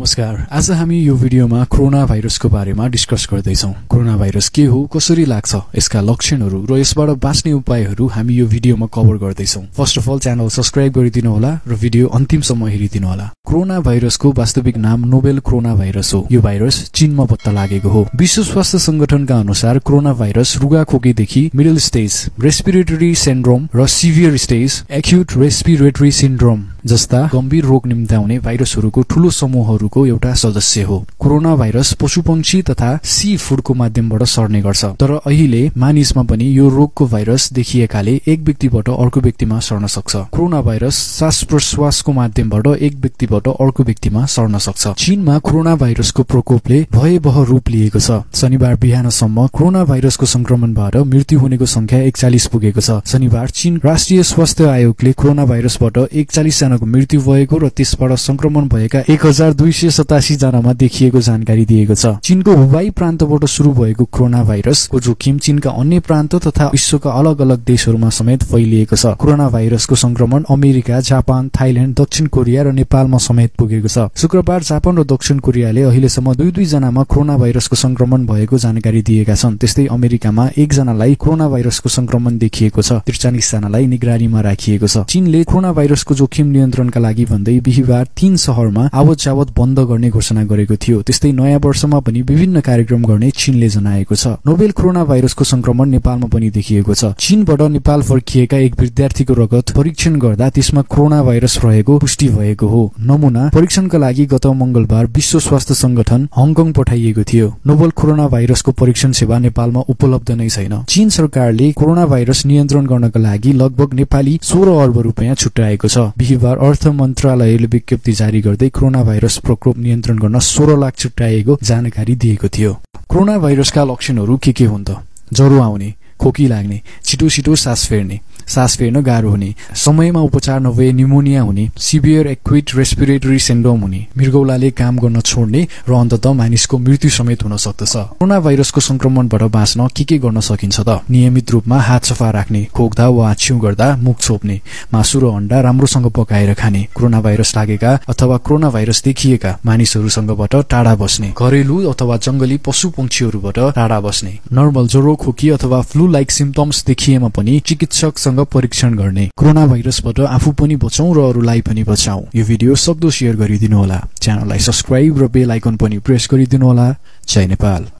नमस्कार। आज हामी यो भिडियोमा कोरोना भाइरसको बारेमा डिस्कस गर्दैछौँ। कोरोना भाइरस के हो कसरी लाग्छ यसका लक्षणहरू र यसबाट बाँच्ने उपायहरू हामी यो भिडियोमा कभर गर्दैछौँ। First of all channel subscribe गरिदिनु होला र भिडियो अन्तिमसम्म हेरिदिनु होला कोरोना भाइरसको वास्तविक नाम नोबेल कोरोना भाइरस हो। यो भाइरस चीनमा पत्ता लागेको हो। विश्व स्वास्थ्य संगठनका अनुसार कोरोना भाइरस रुगा खोकीदेखि मिडल स्टेज रेस्पिरेटरी सिन्ड्रोम र severe stage acute respiratory syndrome जस्ता गम्भीर रोग निम्त्याउने भाइरसहरूको ठूलो समूहहरूको एउटा सदस्य हो। कोरोना भाइरस पशुपक्षी तथा सी फुडको माध्यमबाट सर्ने गर्छ। तर अहिले मानिसमा पनि यो रोगको भाइरस देखिएकाले एक व्यक्तिबाट अर्को व्यक्तिमा सर्न सक्छ। कोरोना भाइरस श्वास प्रश्वासको माध्यमबाट एक व्यक्तिबाट अर्को व्यक्तिमा सर्न सक्छ। चीनमा कोरोना भाइरसको प्रकोपले भयवह रूप लिएको छ। शनिबार बिहानसम्म कोरोना भाइरसको संक्रमणबाट मृत्यु हुनेको संख्या एकचालिस पुगेको छ। शनिबार चीन राष्ट्रिय स्वास्थ्य आयोगले कोरोना भाइरसबाट एकचालिस जनाको मृत्यु भएको र त्यसबाट संक्रमण भएका एक हजार दुई सय सतासी जनामा देखिएको जानकारी दिएको छ। चीनको हुबाई प्रान्तबाट शुरू भएको कोरोना भाइरसको जोखिम चीनका अन्य प्रान्त तथा विश्वका अलग अलग देशहरूमा समेत फैलिएको छ। कोरोना भाइरसको संक्रमण अमेरिका जापान थाइल्याण्ड दक्षिण कोरिया र नेपालमा समेत पुगेको छ। शुक्रबार जापान र दक्षिण कोरियाले अहिलेसम्म दुई दुई जनामा कोरोना भाइरसको संक्रमण भएको जानकारी दिएका छन्। त्यस्तै अमेरिकामा एकजनालाई कोरोना भाइरसको संक्रमण देखिएको छ। त्रिचालिस जनालाई निगरानीमा राखिएको छ। चीनले कोरोना भाइरसको जोखिम नियन्त्रणका लागि भन्दै बिहिबार तीन शहरमा आवत जावत बन्द गर्ने घोषणा गरेको थियो। त्यस्तै नयाँ वर्षमा पनि विभिन्न कार्यक्रम गर्ने चीनले जनाएको छ। नोबेल कोरोना भाइरसको संक्रमण नेपालमा पनि देखिएको छ। चीनबाट नेपाल फर्किएका एक विद्यार्थीको रगत परीक्षण गर्दा त्यसमा कोरोना भाइरस रहेको पुष्टि भएको हो। नमुना परीक्षणका लागि गत मंगलबार विश्व स्वास्थ्य संगठन हङकङ पठाइएको थियो। नोबेल कोरोना भाइरसको परीक्षण सेवा नेपालमा उपलब्ध नै छैन। चीन सरकारले कोरोना भाइरस नियन्त्रण गर्नका लागि लगभग नेपाली सोह्र अर्ब रुपियाँ छुट्याएको छ। बिहिबार अर्थ मन्त्रालयले विज्ञप्ति जारी गर्दै कोरोना भाइरस प्रकोप नियन्त्रण गर्न सोह्र लाख छुट्याएको जानकारी दिएको थियो। कोरोना भाइरसका लक्षणहरू के के हुन् त? ज्वरो आउने खोकी लाग्ने छिटो छिटो सास फेर्ने सास फेर्न गाह्रो हुने। समयमा उपचार नभए निमोनिया हुने सिभियर एक्विट रेस्पिरेटरी सिन्ड्रोम हुने मृगौलाले काम गर्न छोड्ने र अन्तत मानिसको मृत्यु समेत हुन सक्दछ। कोरोना भाइरसको संक्रमणबाट बाँच्न के के गर्न सकिन्छ त? नियमित रूपमा हात सफा राख्ने खोक्दा वा छिउ गर्दा मुख छोप्ने मासु र अण्डा राम्रोसँग पकाएर खाने कोरोना भाइरस लागेका अथवा कोरोना भाइरस देखिएका मानिसहरूसँगबाट टाढा बस्ने घरेलु अथवा जंगली पशु पंक्षीहरूबाट टाढा बस्ने नर्मल ज्वरो खोकी अथवा फ्लू लाइक सिम्टम्स देखिएमा पनि चिकित्सकसँग परीक्षण गर्ने। कोरोना भाइरसबाट आफू पनि बचौं र अरूलाई पनि बचाऊ यो भिडियो सक्दो सेयर गरिदिनु होला च्यानललाई सब्सक्राइब र बेल आइकन पनि प्रेस गरिदिनु होला जय नेपाल।